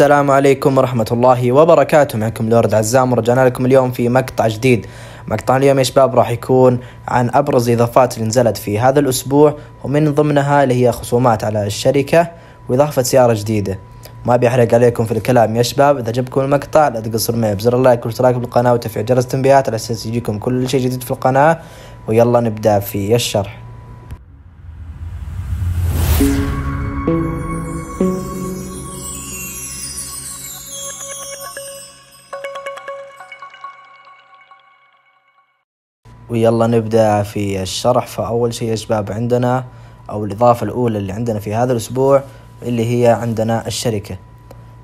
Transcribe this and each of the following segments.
السلام عليكم ورحمة الله وبركاته. معكم لورد عزام ورجعنا لكم اليوم في مقطع جديد. مقطع اليوم يا شباب راح يكون عن أبرز الإضافات اللي نزلت في هذا الأسبوع ومن ضمنها اللي هي خصومات على الشركة وإضافة سيارة جديدة. ما بيحرق عليكم في الكلام يا شباب. إذا عجبكم المقطع لا تقصر معي بزر اللايك والاشتراك بالقناة وتفعيل جرس التنبيهات على أساس يجيكم كل شيء جديد في القناة. ويلا نبدأ في الشرح. ويلا نبدأ في الشرح. فأول شيء يا شباب عندنا أو الإضافة الأولى اللي عندنا في هذا الأسبوع اللي هي عندنا الشركة.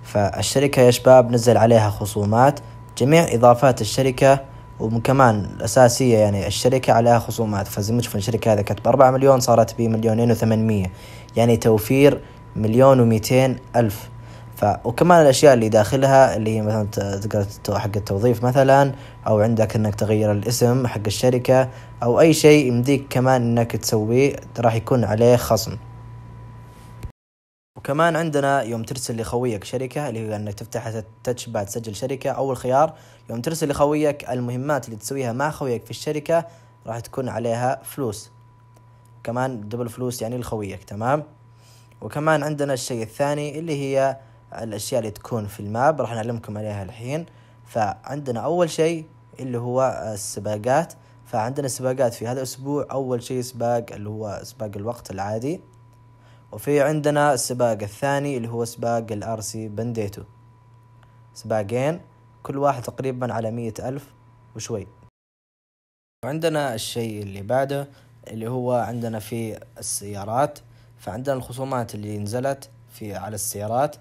فالشركة يا شباب نزل عليها خصومات جميع إضافات الشركة وكمان الأساسية يعني الشركة عليها خصومات. فزي ما تشوفون الشركة هذه كانت بأربعة مليون صارت بمليونين وثمانمية. يعني توفير مليون ومئتين ألف. ف وكمان الأشياء اللي داخلها اللي هي مثلا تقدر حق التوظيف مثلا أو عندك إنك تغير الاسم حق الشركة أو أي شيء يمديك كمان إنك تسويه راح يكون عليه خصم. وكمان عندنا يوم ترسل لخويك شركة اللي هي إنك تفتح التاتش بعد تسجل شركة. أول خيار يوم ترسل لخويك المهمات اللي تسويها مع خويك في الشركة راح تكون عليها فلوس. كمان دبل فلوس يعني لخويك تمام؟ وكمان عندنا الشيء الثاني اللي هي الأشياء اللي تكون في الماب راح نعلمكم عليها الحين. فعندنا أول شيء اللي هو السباقات. فعندنا سباقات في هذا الأسبوع أول شيء سباق اللي هو سباق الوقت العادي. وفي عندنا السباق الثاني اللي هو سباق الارسي بنديتو. سباقين كل واحد تقريبا على مية ألف وشوي. وعندنا الشيء اللي بعده اللي هو عندنا في السيارات. فعندنا الخصومات اللي نزلت في على السيارات.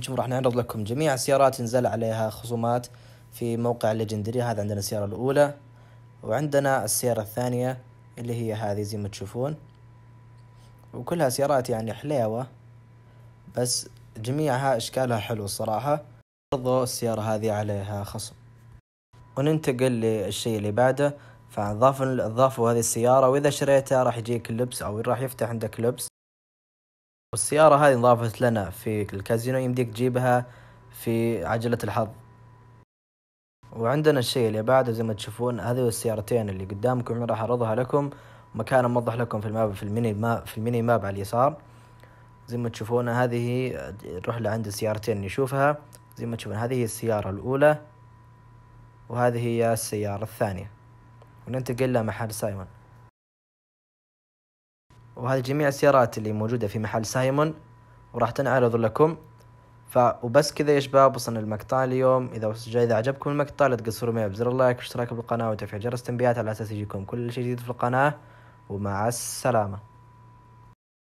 تشوفون راح نعرض لكم جميع السيارات ينزل عليها خصومات في موقع الليجندري هذا عندنا السيارة الأولى وعندنا السيارة الثانية اللي هي هذه زي ما تشوفون. وكلها سيارات يعني حليوة بس جميعها إشكالها حلو الصراحة. برضو السيارة هذه عليها خصم. وننتقل للشيء اللي بعده. اضافوا هذه السيارة وإذا شريتها راح يجيك لبس أو راح يفتح عندك لبس. والسيارة هذه انضافت لنا في الكازينو يمديك تجيبها في عجلة الحظ. وعندنا الشيء اللي بعده زي ما تشوفون هذه السيارتين اللي قدامكم راح أعرضها لكم. مكان موضح لكم في ال map في ال mini map في ال mini map على اليسار. زي ما تشوفون هذه نروح لعند السيارتين نشوفها. زي ما تشوفون هذه هي السيارة الأولى وهذه هي السيارة الثانية. وننتقل لمحل سايمون. وهذه جميع السيارات اللي موجودة في محل سايمون وراح تنعرض لكم. ف وبس كذا يا شباب وصلنا المقطع اليوم. إذا إذا عجبكم المقطع لا تقصروا معي بزر ال like والاشتراك بالقناة وتفعيل جرس التنبيهات على أساس يجيكم كل شيء جديد في القناة. ومع السلامة.